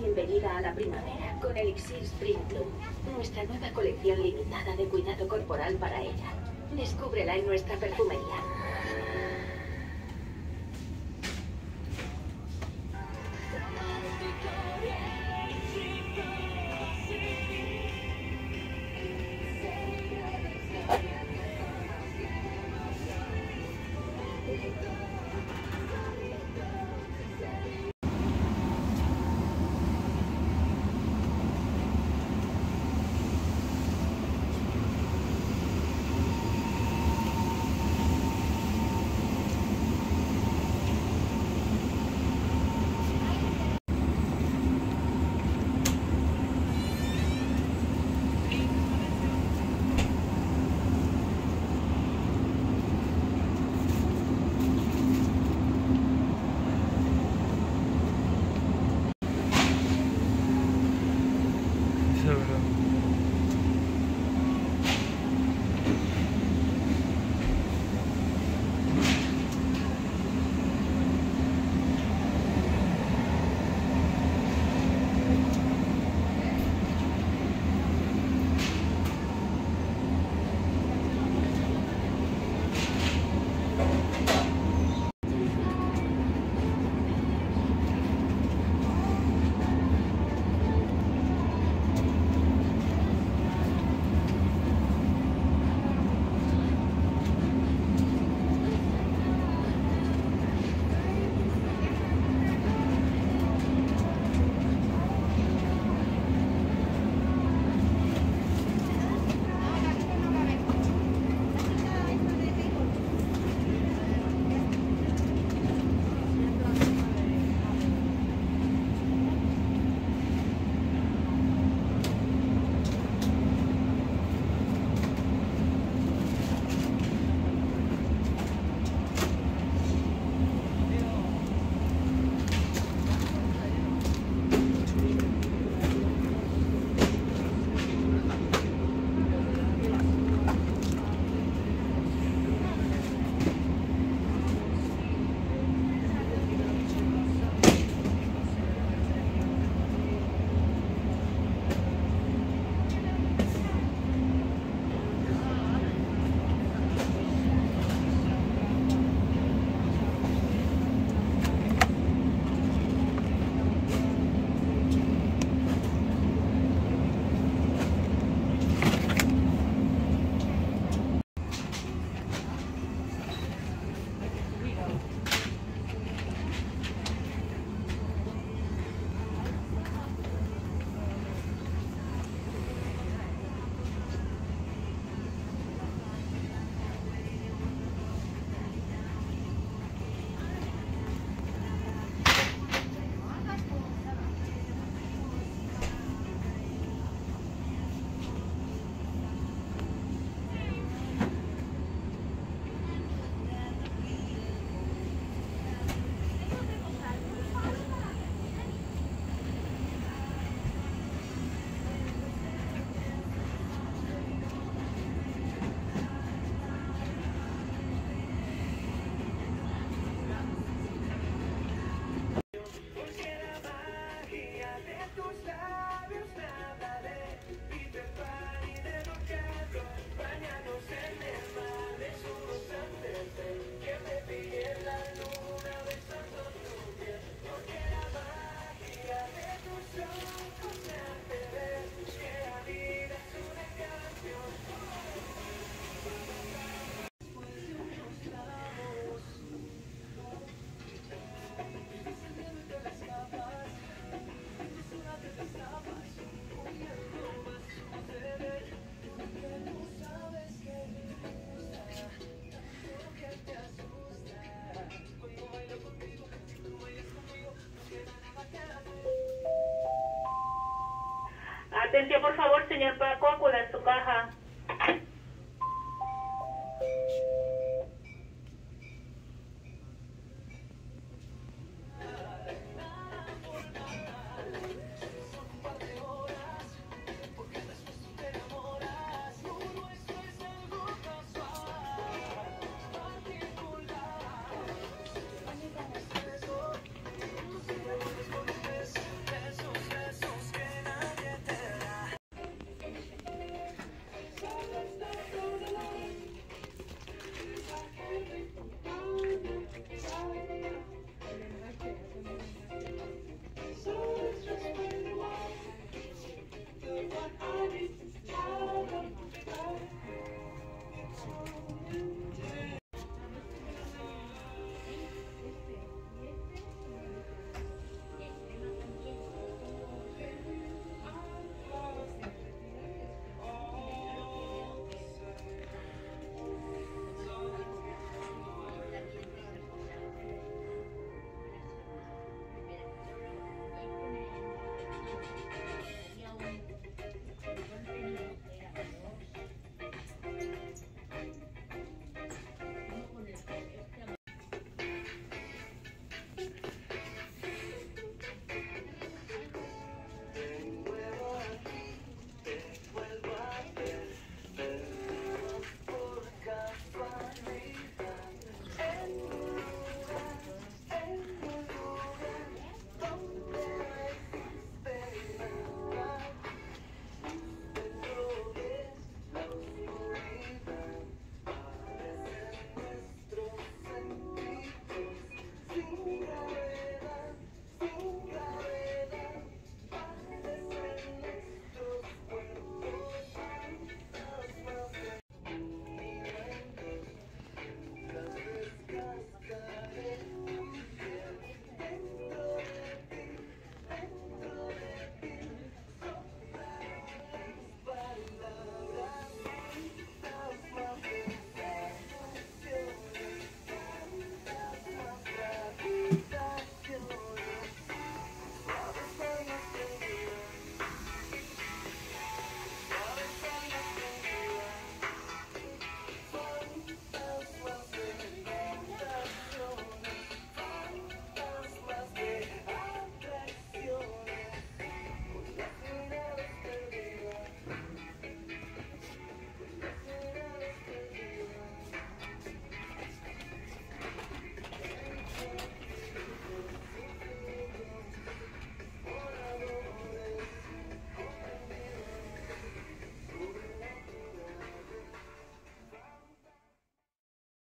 bienvenida a la primavera con Elixir Spring Bloom, nuestra nueva colección limitada de cuidado corporal para ella. Descúbrela en nuestra perfumería. Por favor, señor Paco, con su caja.